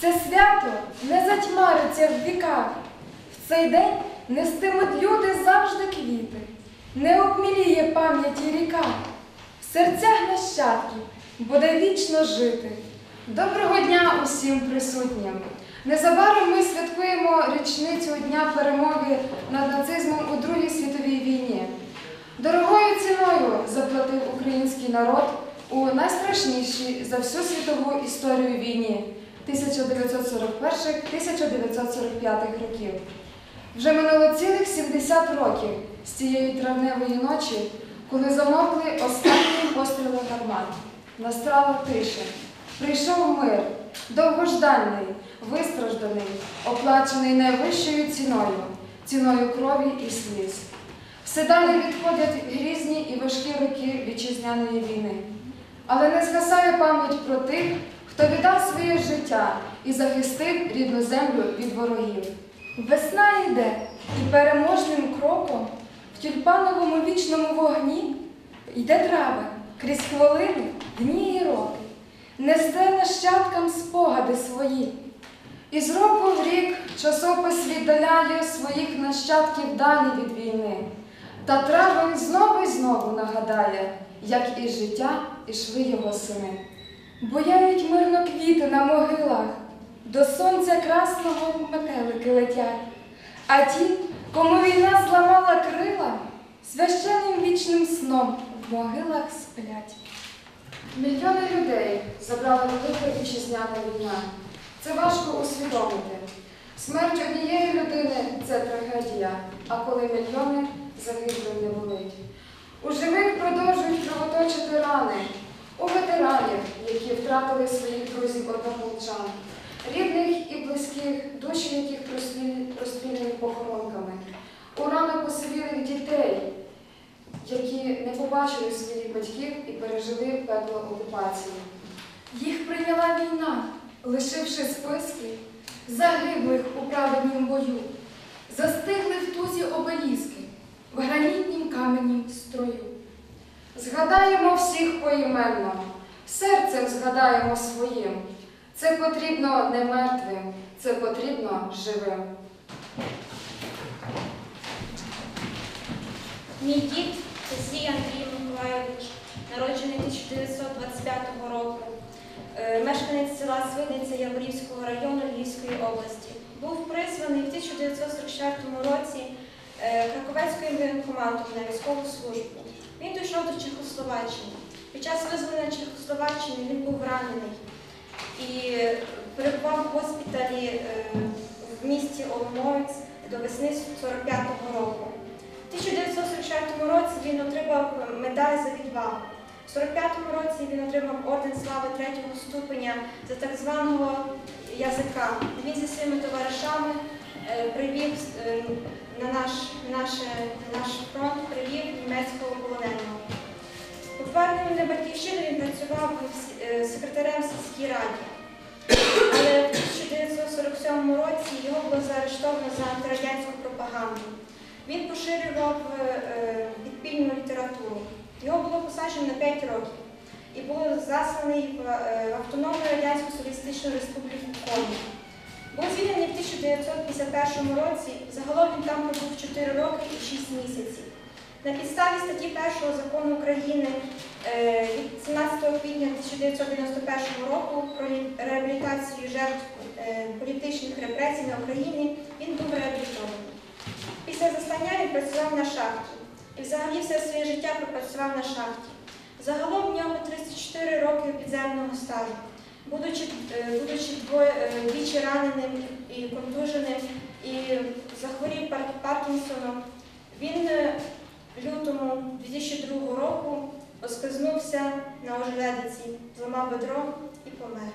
Це свято не затьмариться в віках. В цей день нестимуть люди завжди квіти, не обміліє пам'яті ріка. В серцях нащадків буде вічно жити. Доброго дня усім присутнім! Незабаром ми святкуємо річницю Дня перемоги над нацизмом у Другій світовій війні. Дорогою ціною заплатив український народ у найстрашнішій за всю світову історію війні 1941-1945 років. Вже минуло цілих 70 років з цієї травневої ночі, коли замовкли останні постріли гармат. Настала тиша. Прийшов мир, довгожданий, вистражданий, оплачений найвищою ціною, ціною крові і сліз. Все далі відходять грізні і важкі роки вітчизняної війни. Але не згасає пам'ять про тих, хто віддав своє життя і захистив рідну землю від ворогів. Весна йде, і переможним кроком в тюльпановому вічному вогні йде трави крізь хвилини, дні і роки, несте нащадкам спогади свої. І з року в рік часопис віддаляє своїх нащадків далі від війни. Та травень знову й знову нагадає, як із життя ішли його сини. Бояють мирно квіти на могилах, до сонця красного метелики летять. А ті, кому війна зламала крила, священним вічним сном в могилах сплять. Мільйони людей забрала велика вітчизняна війна. Це важко усвідомити. Смерть однієї людини це трагедія, а коли мільйони загиблим не болить. У живих продовжують кровоточити рани, втратили своїх друзів однополчан, рідних і близьких, душі яких розстріл- розстріляні похоронками, у рано посивілих дітей, які не побачили своїх батьків і пережили пекло окупації. Їх прийняла війна, лишивши списки загиблих у праведнім бою, застигли в тузі обеліски, в гранітнім каменім строю. Згадаємо всіх поіменно, серцем згадаємо своїм. Це потрібно не мертвим, це потрібно живим. Мій дід Сесій Андрій Миколайович, народжений 1925 року, е, мешканець села Свидниця Яворівського району Львівської області. Був призваний в 1944 році е, Краковецьким воєнкоматом на військову службу. Він дійшов до Чехословаччини. Під час визволення Чехословаччини він був ранений і перебував в госпіталі е, в місті Оломовець до весни 45-го року. У 1944 році він отримав медаль за відвагу. У 45-му році він отримав орден слави третього ступеня за так званого язика. Він зі своїми товаришами е, привів е, на наш, наше, на наш фронт привів німецького полоненого. Поверненню на батьківщину він працював е, секретарем сільській раді. Але в 1947 році його було заарештовано за антирадянську пропаганду. Він поширював е, е, підпільну літературу. Його було посаджено на 5 років і був засланий в е, Автономну Радянську Соціалістичну Республіку Коні. Був звільнений в 1951 році. Загалом він там пробув 4 роки і 6 місяців. На підставі статті 1 закону України е, від 17 квітня 1991 року про реабілітацію жертв е, політичних репресій на Україні він був реабілітований. Після застання він працював на шахті і взагалі все своє життя пропрацював на шахті. Загалом в нього 34 роки підземного стажу. Будучи, е, будучи двічі раненим і контуженим і захворів Паркінсоном, він лютому 2002 року оскизнувся на ожеледиці, зламав бедро і помер.